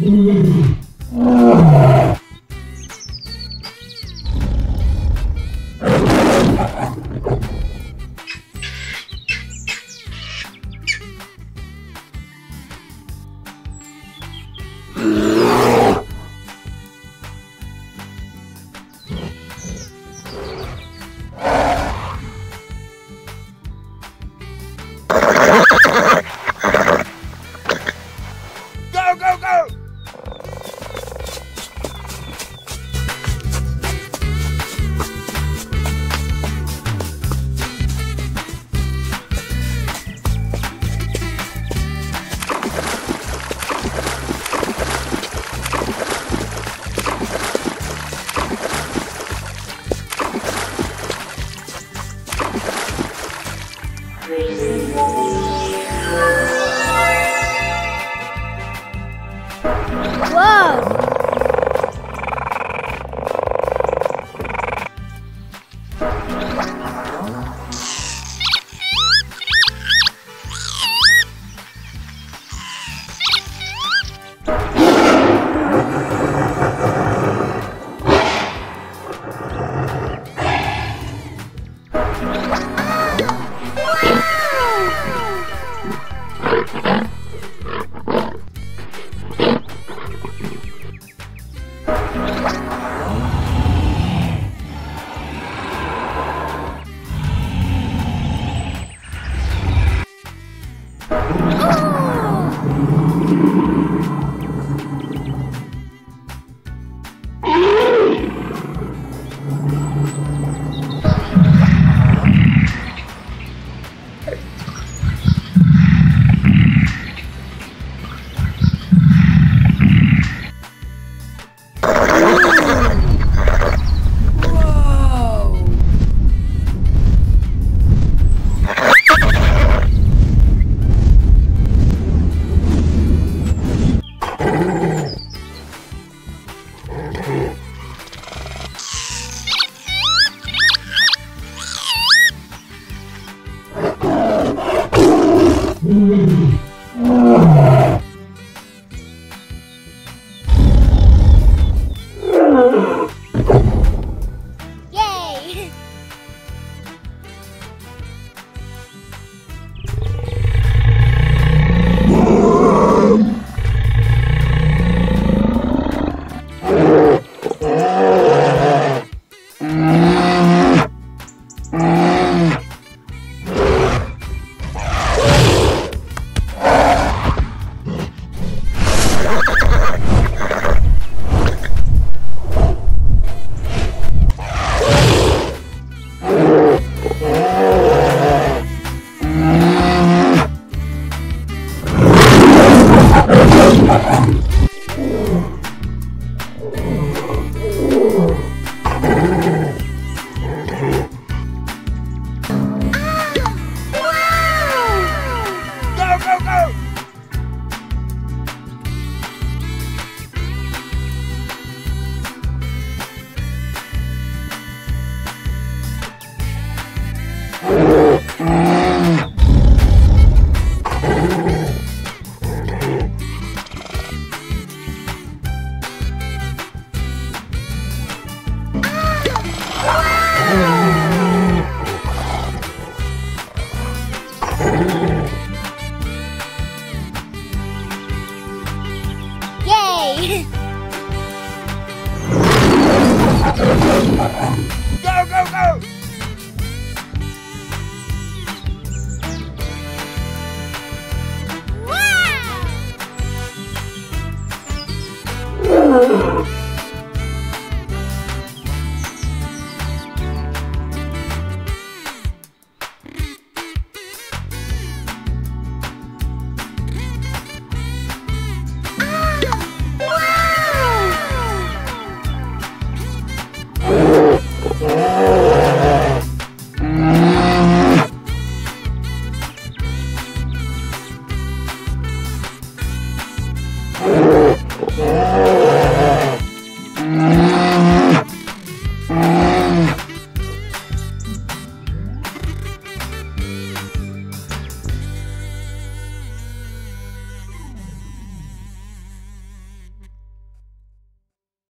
Go, 와우. Oh! Thank. time. おお